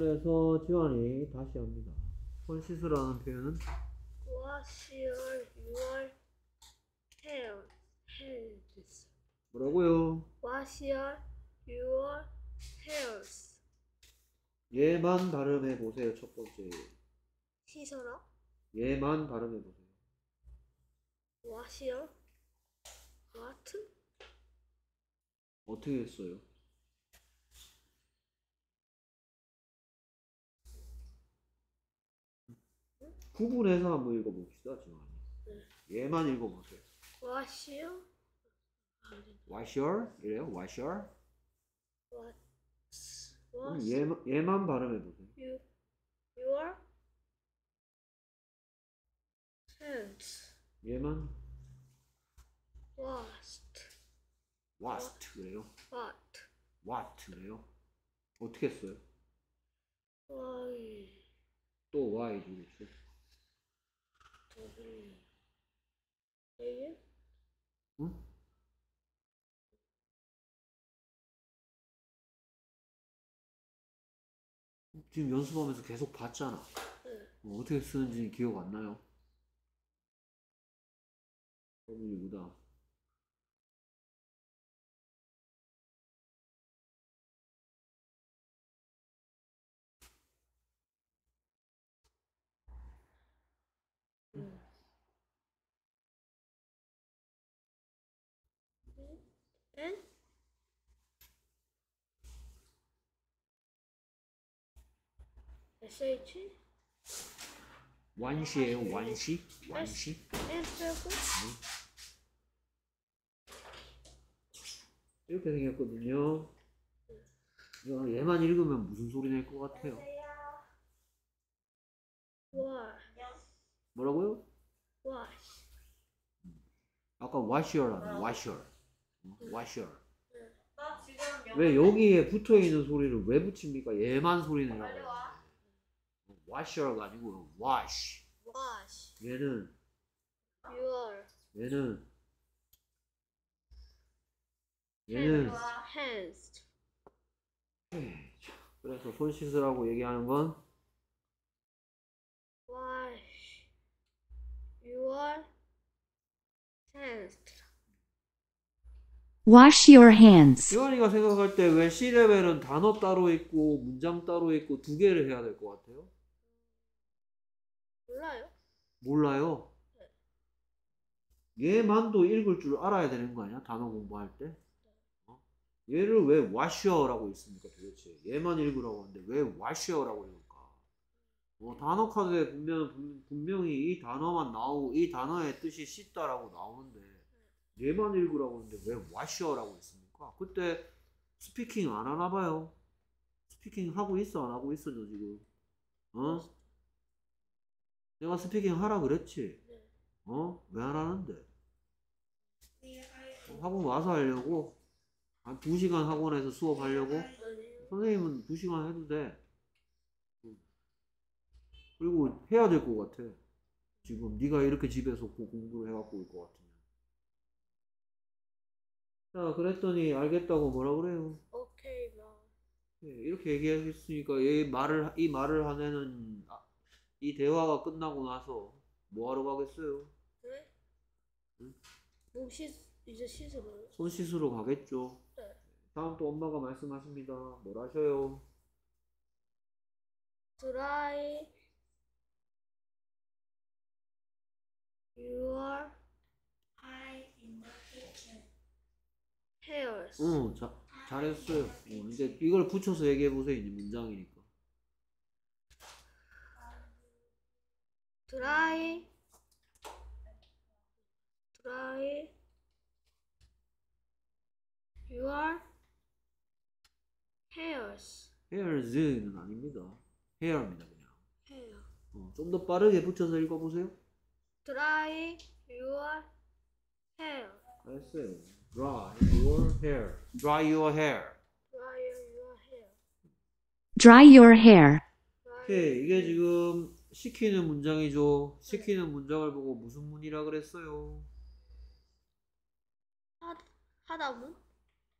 그래서 지환이 다시 합니다. 손 씻으라는 표현은 your your hair hands. 뭐라고요? Your your hairs. 얘만 발음해 보세요. 첫 번째. 씻어라. 얘만 발음해 보세요. Your what? 어떻게 했어요? 구분해서 한번 읽어봅시다, 지환이. 얘만 읽어보세요. Your Wash your 이래요. Wash your. what? 그럼 Wash 얘만, 얘만 발음해 보세요. you your hands. 얘만 Washed. washed 그래요. What? what 그래요. 어떻게 했어요? Why? 또 why 주겠죠. 응? 지금 연습하면서 계속 봤잖아. 응. 어, 어떻게 쓰는지 기억 안 나요? W보다 SH? 완시예요. 완시. 완시. 이렇게 생겼거든요. 이거 얘만 읽으면 무슨 소리 낼 것 같아요? 뭐라고요? 아까 washer라는 washer. 어, washer. 나 지금 왜 여기에 붙어 있는 소리를 왜 붙입니까? 얘만 소리 내라고. washer가 아니고 wash. Wash. 얘는 Your 얘는 얘는 hands. 그래서 손 씻으라고 얘기하는 건 Wash. Your hands. Wash your hands. 지원이가 생각할 때 왜 C레벨은 단어 따로 있고 문장 따로 있고 두 개를 해야 될 것 같아요? 몰라요? 몰라요. 얘만도 읽을 줄 알아야 되는 거 아니야? 단어 공부할 때? 어? 얘를 왜 washer라고 있습니까 도대체? 얘만 읽으라고 하는데 왜 washer라고 읽을까? 어, 단어 카드에 분명, 분- 분명히 이 단어만 나오고 이 단어의 뜻이 씻다라고 나오는데 얘만 읽으라고 하는데 왜 와서 이러고 있습니까? 그때 speaking 안 하나 봐요. speaking 하고 있어 안 하고 있어 너 지금? 어? 내가 speaking 하라 그랬지? 네. 어? 왜 안 하는데? 어, 학원 와서 하려고? 한 2시간 학원에서 수업하려고? 선생님은 2시간 해도 돼. 응. 그리고 해야 될 것 같아. 지금 네가 이렇게 집에서 고- 공부를 해갖고 올 것 같으면. 자, 그랬더니 알겠다고 뭐라 그래요? 오케이, 마. 예, 이렇게 얘기했으니까 이 말을 이 말을 한 애는 아, 이 대화가 끝나고 나서 뭐 하러 가겠어요? 네? 응? 몸 씻, 이제 씻으러요? 손 씻으러 가겠죠. 네. 다음 또 엄마가 말씀하십니다. 뭘 하셔요? Your hairs. 응, 자, 잘했어요. 어, 이제 이걸 붙여서 얘기해 보세요. 이제 문장이니까. Dry dry your hairs. hairs는 아닙니다. hair입니다, 그냥. hair. 어, 좀 더 빠르게 붙여서 읽어 보세요. Dry your hair. 잘했어요. Dry your hair. dry your hair. Dry your hair. 오케이, 이게 지금 시키는 문장이죠. 시키는 문장을 보고 무슨 문이라 그랬어요? 하, 하다문?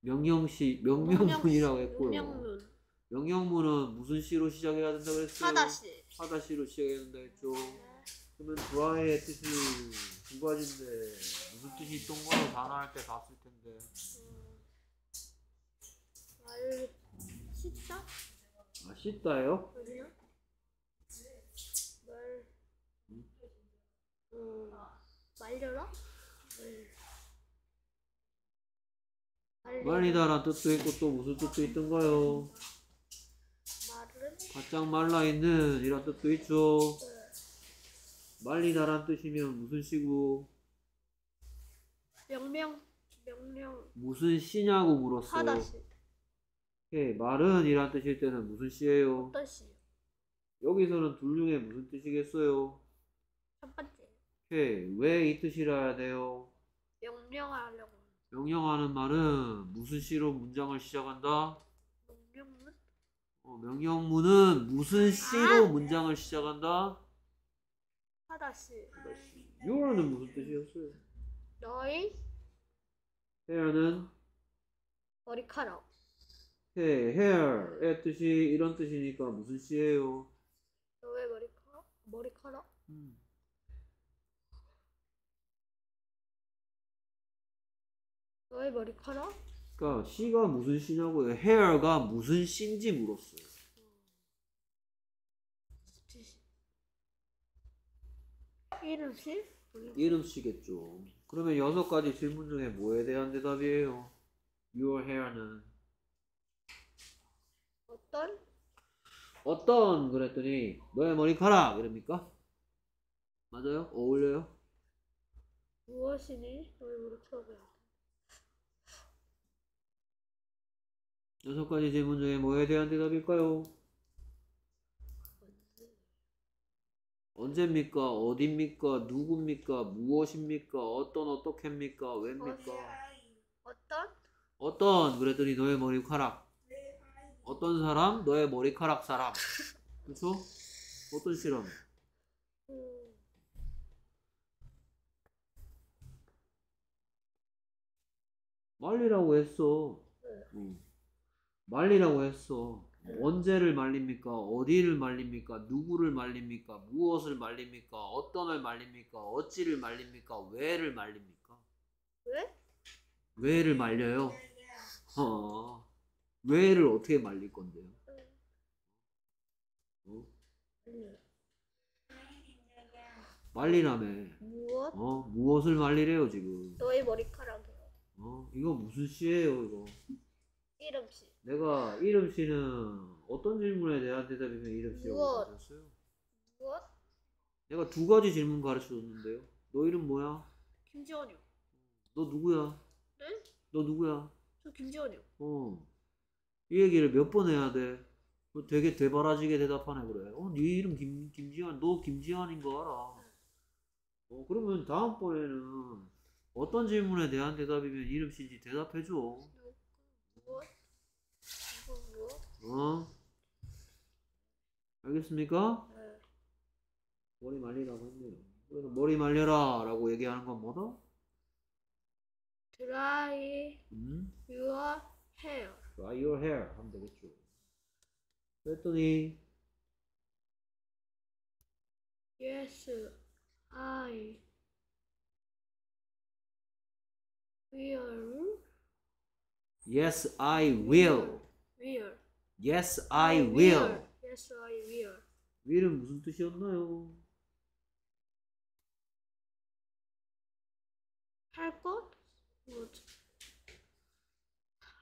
명령시 명령문이라고 했고요. 명문. 명령문은 무슨 시로 시작해야 된다 그랬어요? 하다시. 하다시로 시작해야 된다 했죠. 그러면 dry의 뜻이 두 가지인데 무슨 뜻이 있던 거로 단어할 때다쓸 텐데. 말 씻다? 아 씻다예요? 아니요. 말 음, 말려라? 말 말리다란 뜻도 있고 또 무슨 뜻도 있던가요? 말은 바짝 말라 있는 이런 뜻도 있죠. 말리다란 뜻이면 무슨 시고 명명 명령 무슨 시냐고 물었어요. 하다시 오케이, 말은 이란 뜻일 때는 무슨 시예요? 어떠시? 여기서는 둘 중에 무슨 뜻이겠어요? 첫 번째 오케이, 왜 이 뜻이라 해야 돼요? 명령하려고 명령하는 말은 무슨 시로 문장을 시작한다? 명령은 어, 명령문은 무슨 시로 문장을 시작한다? 하다시 your는 무슨 뜻이었어요? 너의 hair는 머리카락 hey, hair의 뜻이 이런 뜻이니까 무슨 시예요? 너의 머리카락 머리카락 음. 너의 머리카락 그러니까 시가 무슨 시냐고요? hair가 무슨 시인지 물었어요. 이름시 이름 시겠죠. 그러면 여섯 가지 질문 중에 뭐에 대한 대답이에요? Your hair는 어떤 어떤 그랬더니 너의 머리카락 이럽니까? 맞아요? 어울려요? 무엇이니 너의 머리카락이야 여섯 가지 질문 중에 뭐에 대한 대답일까요? 언제입니까? 어디입니까? 누굽니까? 무엇입니까? 어떤 어떻게입니까? 왜입니까? 어떤 어떤 그랬더니 너의 머리카락 어떤 사람? 너의 머리카락 사람 그렇죠? 어떤 실험? 음, 말리라고 했어 네. 응. 말리라고 했어 언제를 말립니까? 어디를 말립니까? 누구를 말립니까? 무엇을 말립니까? 어떤을 말립니까? 어찌를 말립니까? 왜를 말립니까? 왜? 왜를 말려요? 어, 왜를 어떻게 말릴 건데요? 어? 말리라며. 무엇 어? 무엇을 말리래요, 지금? 너의 머리카락이요 어? 이거 무슨 시예요, 이거? 이름시 내가 이름 씨는 어떤 질문에 대한 대답이면 이름 씨라고 무엇? 가르쳤어요? 무엇 내가 두 가지 질문 가르쳐 줬는데요. 너 이름 뭐야? 김지원이요 너 누구야? 네? 너 누구야? 저 김지원이요 어. 이 얘기를 몇 번 해야 돼? 너 되게 대바라지게 대답하네 그래. 어, 네 이름 김 김지한. 너 김지한인 거 알아. 어, 그러면 다음번에는 어떤 질문에 대한 대답이면 이름 씨인지 대답해 줘. 무엇 누구 무엇 어? 알겠습니까? 네. 머리 말리라고 했네요. 그래서 머리 말려라 라고 얘기하는 건 뭐다? dry 음? your hair Dry your hair 하면 되겠죠. 그랬더니 yes I will Yes, I will. will Yes, I will. yes I will will은 무슨 뜻이었나요? 할 것 뭐지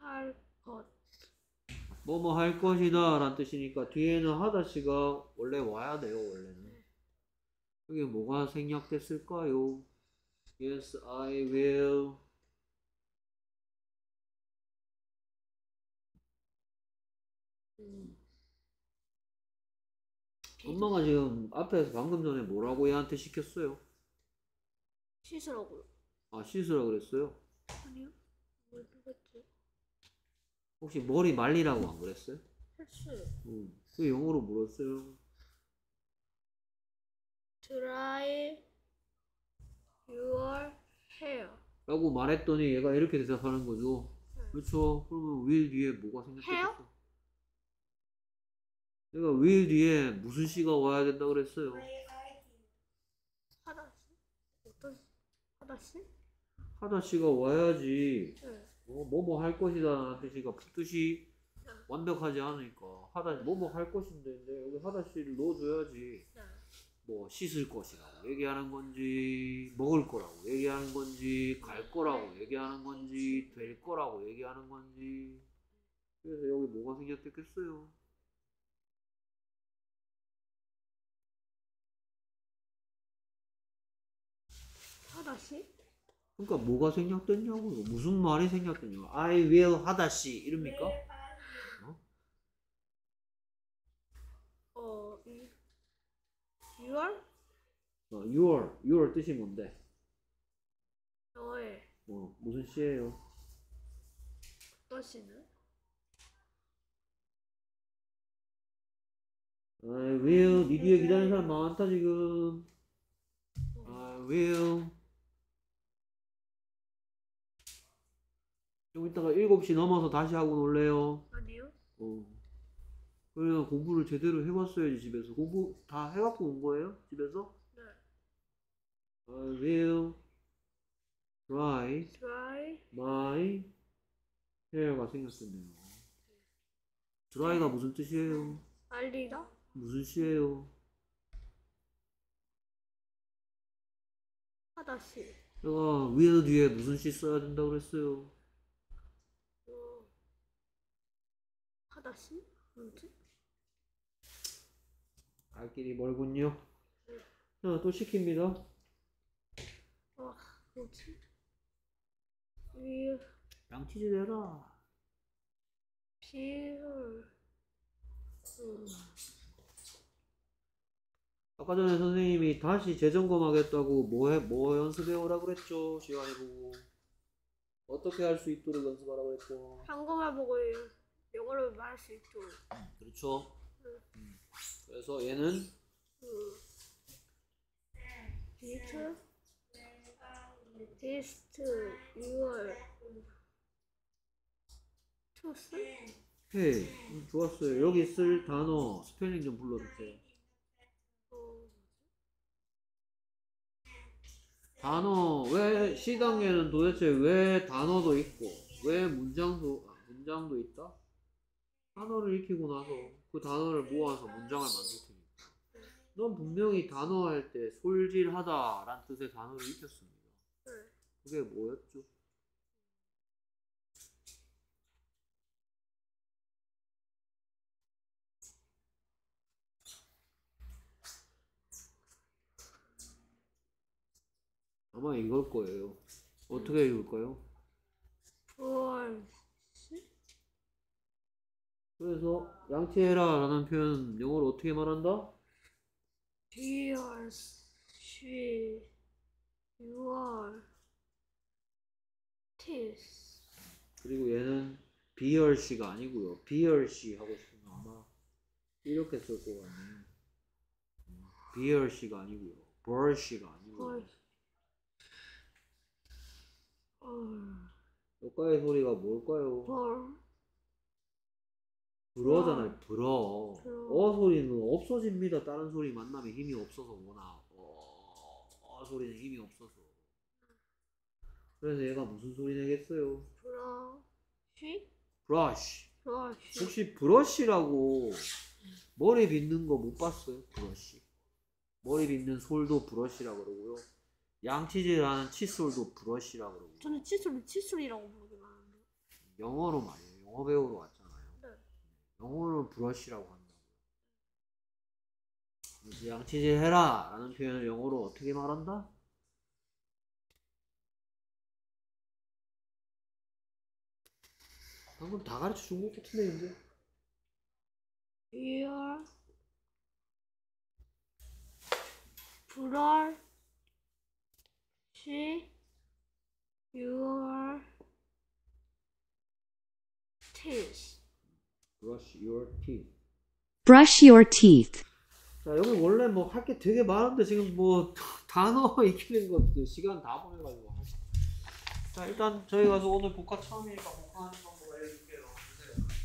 할 것 뭐뭐 할 것이다 라는 뜻이니까 뒤에는 하다시가 원래 와야 돼요 원래는 여기 뭐가 생략됐을까요? Yes, I will. 엄마가 지금 앞에서 방금 전에 뭐라고 얘한테 시켰어요? 씻으라고요 아 씻으라 그랬어요? 아니요 뭘 누갔지 혹시 머리 말리라고 안 그랬어요? 했어요 응. 그 영어로 물었어요. dry your hair 라고 말했더니 얘가 이렇게 대답하는 거죠. 네. 그렇죠. 그러면 will 뒤에 뭐가 생겼겠어? 내가 will 뒤에 무슨 시가 와야 된다 그랬어요? 하다시? 어떤 하다시? 하다 시가 와야지 네. 어, 뭐뭐 할 것이다라는 뜻이가 뜻이 완벽하지 않으니까 하다 뭐뭐 할 것인데 이제 여기 하다 시를 넣어줘야지 네. 뭐 씻을 것이라고 얘기하는 건지 먹을 거라고 얘기하는 건지 갈 거라고 얘기하는 건지 될 거라고 얘기하는 건지 그래서 여기 뭐가 생겼겠어요? 다시? 그러니까 뭐가 생략됐냐고요 무슨 말이 생략됐냐고 I will 하다시 이럽니까? 어, 이 6월? 어, your your 뜻이 뭔데? 너의 어, 무슨 시예요? 것이는? I will 니 뒤에 기다리는 사람 많다 지금 I will 좀 이따가 7시 넘어서 다시 하고 놀래요 아니요. 어. 그래야 공부를 제대로 해봤어야지 집에서 공부 다 해갖고 온 거예요? 집에서? 네. I will try Try my hair가 생겼었네요 try가 무슨 뜻이에요? 알리다? 무슨 시예요? 하다시. 내가 will 뒤에 무슨 시 써야 된다 그랬어요? 어, 하다시? 뭐지? 갈 길이 멀군요 자, 또 시킵니다 아, 뭐지? 위, 양치질 해라 비율. 음, 아까 전에 선생님이 다시 재점검하겠다고 뭐, 해, 뭐 연습해 오라 그랬죠? 시간해보고 어떻게 할 수 있도록 연습하라 그랬죠? 한국말 보고 영어로 말할 수 있도록. 그렇죠 음. 그래서 얘는 음. 비트, 디스트, 6월, 투스? 헤이 음, 좋았어요 여기 쓸 단어 스펠링 좀 불러주세요 어, 단어 왜 시단계는 도대체 왜 단어도 있고 왜 문장도 아, 문장도 있다? 단어를 익히고 나서 그 단어를 모아서 문장을 만들 테니까 넌 분명히 단어 할 때 솔질하다 란 뜻의 단어를 익혔습니다 네. 그게 뭐였죠? 아마 이걸 거예요. 어떻게 읽을까요? 월, 그래서 양치해라 라는 표현 영어로 어떻게 말한다? 비월, 쉬, 6월, 티스. 그리고 얘는 비얼씨가 아니고요. 비얼씨 하고 싶으면 아마 이렇게 쓸 것 같네요. 비얼씨가 아니고요. 벌씨가 아니고요. 월, 월, 여기의 소리가 뭘까요? 월, 불어잖아요. 불어. 불어. 어 소리는 없어집니다. 다른 소리 만나면 힘이 없어서 워낙 어, 어 소리는 힘이 없어서. 그래서 얘가 무슨 소리 내겠어요? 브러, 쉬, 브러쉬. 브러쉬. 혹시 브러쉬라고 머리 빗는 거 못 봤어요? 브러쉬. 머리 빗는 솔도 브러쉬라고 그러고요. 양치질하는 칫솔도 브러쉬라고 그러고. 저는 칫솔을 칫솔이라고 부르긴 하는데. 영어로 말이에요. 영어 배우러. 네. 영어로 브러쉬라고 한다고요. 양치질 해라 라는 표현을 영어로 어떻게 말한다? 방금 다 가르쳐 준 것 같은데 이제 비월, 불월, 쉬, 6월, 티스. Brush your teeth Brush your teeth. 자 여기 원래 뭐 할 게 되게 많은데 지금 뭐 단어 익히는 거 시간 다 보내가지고 자 일단 저희 가서 오늘 복화 처음이니까 복화하는 방법 알려줄게요 보세요.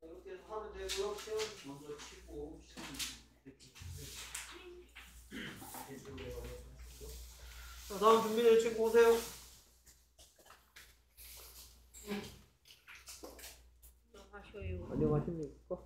자, 이렇게 되고요. 시험 먼저 치고 자, 다음 준비된 친구 오세요. 안녕하십니까?